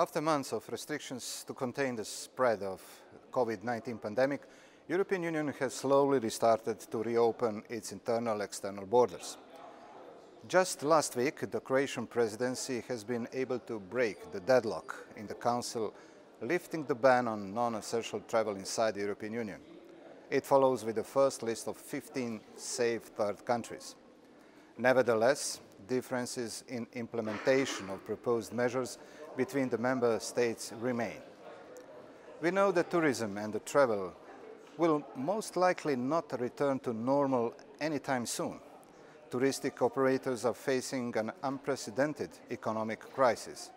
After months of restrictions to contain the spread of COVID-19 pandemic, European Union has slowly restarted to reopen its internal external borders. Just last week, the Croatian presidency has been able to break the deadlock in the Council, lifting the ban on non-essential travel inside the European Union. It follows with the first list of 15 safe third countries. Nevertheless, differences in implementation of proposed measures between the member states remain. We know that tourism and the travel will most likely not return to normal anytime soon. Touristic operators are facing an unprecedented economic crisis.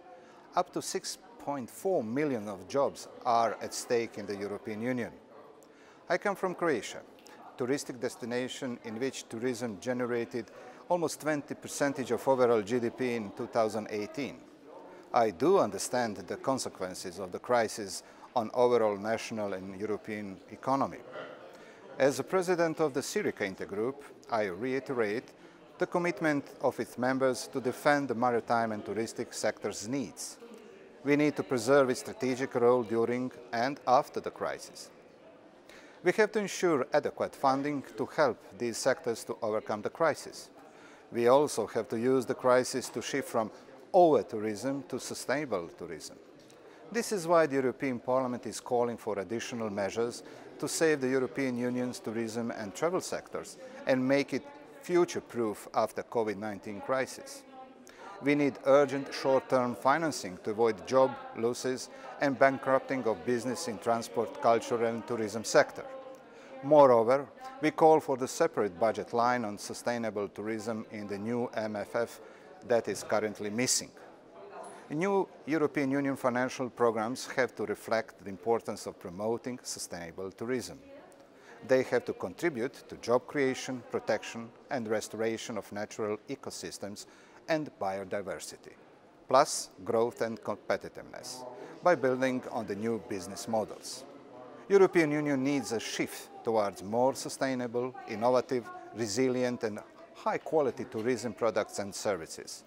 Up to 6.4 million of jobs are at stake in the European Union. I come from Croatia, a touristic destination in which tourism generated almost 20 percentage of overall GDP in 2018. I do understand the consequences of the crisis on overall national and European economy. As the president of the SEARICA Intergroup, I reiterate the commitment of its members to defend the maritime and touristic sector's needs. We need to preserve its strategic role during and after the crisis. We have to ensure adequate funding to help these sectors to overcome the crisis. We also have to use the crisis to shift from over-tourism to sustainable tourism. This is why the European Parliament is calling for additional measures to save the European Union's tourism and travel sectors and make it future-proof after COVID-19 crisis. We need urgent short-term financing to avoid job losses and bankrupting of business in transport, culture and tourism sector. Moreover, we call for the separate budget line on sustainable tourism in the new MFF that is currently missing. New European Union financial programs have to reflect the importance of promoting sustainable tourism. They have to contribute to job creation, protection and restoration of natural ecosystems and biodiversity, plus growth and competitiveness, by building on the new business models. European Union needs a shift towards more sustainable, innovative, resilient and high-quality tourism products and services.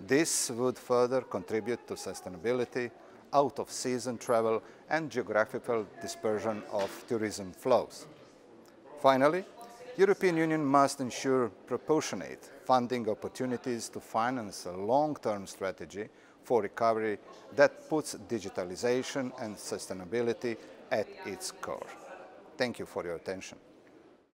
This would further contribute to sustainability, out-of-season travel and geographical dispersion of tourism flows. Finally, European Union must ensure proportionate funding opportunities to finance a long-term strategy for recovery that puts digitalization and sustainability at its core. Thank you for your attention.